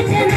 Imagine